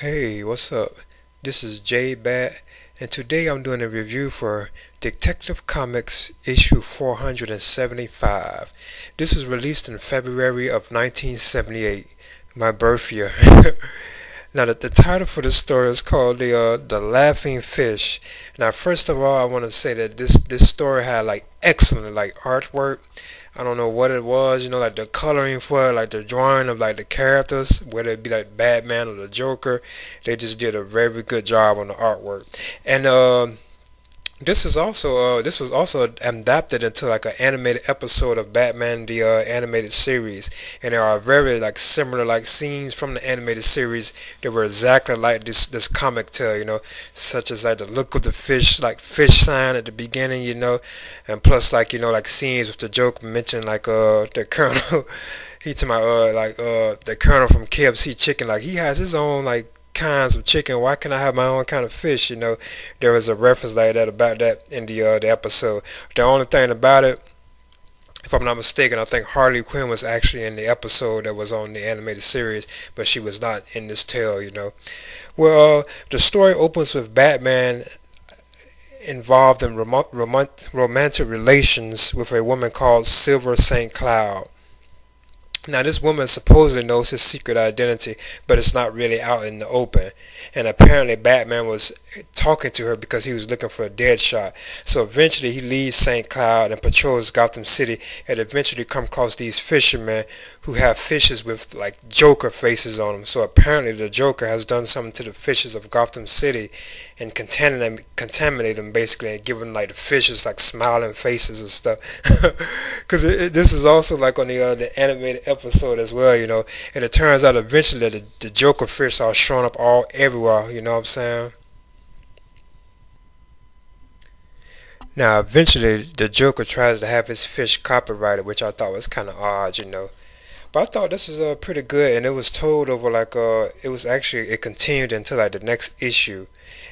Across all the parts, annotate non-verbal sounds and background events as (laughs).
Hey, what's up? This is Jay Bat, and today I'm doing a review for Detective Comics issue 475. This was released in February of 1978, my birth year. (laughs) now, the, the title for the story is called the uh, the Laughing Fish. Now, first of all, I want to say that this this story had like excellent like artwork I don't know what it was, you know, like the coloring for it, like the drawing of like the characters, whether it be like Batman or the Joker, they just did a very good job on the artwork. And uh, this is also uh, this was also adapted into like an animated episode of Batman the uh, animated series, and there are very like similar like scenes from the animated series that were exactly like this this comic tale, you know, such as like the look of the fish like fish sign at the beginning, you know, and plus like you know like scenes with the joke mentioning like uh the colonel. (laughs) he to my uh like uh the colonel from KFC chicken like he has his own like kinds of chicken. Why can't I have my own kind of fish? You know, there was a reference like that about that in the uh, the episode. The only thing about it, if I'm not mistaken, I think Harley Quinn was actually in the episode that was on the animated series, but she was not in this tale. You know, well, uh, the story opens with Batman involved in rom rom romantic relations with a woman called Silver St. Cloud. Now, this woman supposedly knows his secret identity, but it's not really out in the open. And apparently, Batman was talking to her because he was looking for a Deadshot. So eventually, he leaves St. Cloud and patrols Gotham City, and eventually come across these fishermen who have fishes with like Joker faces on them. So apparently, the Joker has done something to the fishes of Gotham City and contaminate them, contaminate them basically, and given like the fishes like smiling faces and stuff. (laughs) Because this is also like on the uh, the animated episode as well, you know. And it turns out eventually the, the Joker fish are showing up all everywhere. You know what I'm saying? Now, eventually, the Joker tries to have his fish copyrighted, which I thought was kind of odd, you know. But I thought this was uh, pretty good, and it was told over like uh, it was actually it continued until like the next issue,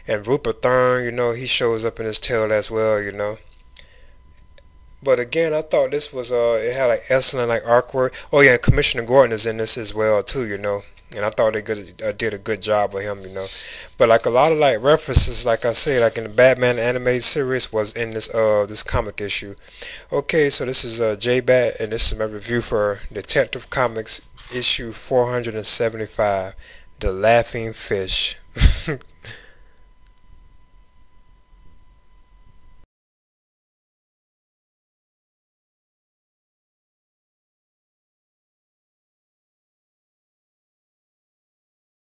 and Rupert Thorne, you know, he shows up in his tale as well, you know. But again, I thought this was uh, it had like excellent like artwork. Oh yeah, Commissioner Gordon is in this as well too, you know and I thought they good, uh, did a good job with him, you know. But like a lot of like references, like I say, like in the Batman animated series, was in this uh this comic issue. Okay, so this is uh J Bat, and this is my review for Detective Comics issue 475, The Laughing Fish. (laughs)